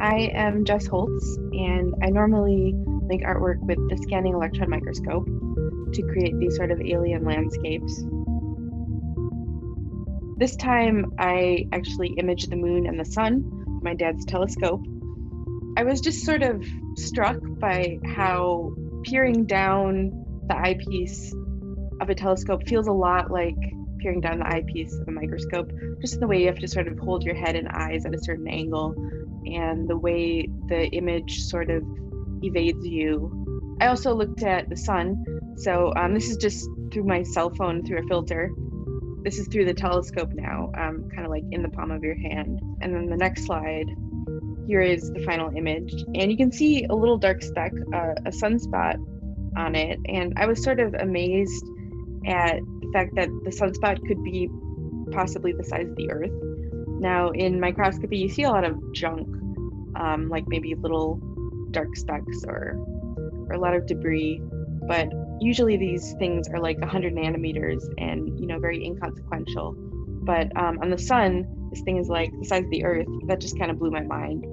I am Jess Holz, and I normally make artwork with the scanning electron microscope to create these sort of alien landscapes. This time, I actually imaged the moon and the sun, my dad's telescope. I was just sort of struck by how peering down the eyepiece of a telescope feels a lot like peering down the eyepiece of a microscope, just the way you have to sort of hold your head and eyes at a certain angle and the way the image sort of evades you. I also looked at the sun. So um, this is just through my cell phone through a filter. This is through the telescope now, um, kind of like in the palm of your hand. And then the next slide, here is the final image. And you can see a little dark speck, uh, a sunspot on it. And I was sort of amazed at fact that the sunspot could be possibly the size of the Earth. Now, in microscopy, you see a lot of junk, um, like maybe little dark specks or, or a lot of debris, but usually these things are like 100 nanometers and you know very inconsequential. But um, on the sun, this thing is like the size of the Earth. That just kind of blew my mind.